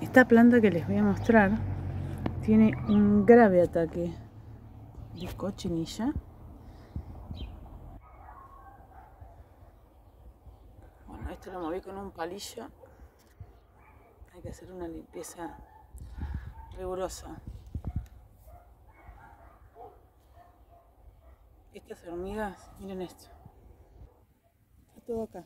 Esta planta que les voy a mostrar tiene un grave ataque de cochinilla. Bueno, esto lo moví con un palillo. Hay que hacer una limpieza rigurosa. Estas hormigas, miren esto. Está todo acá.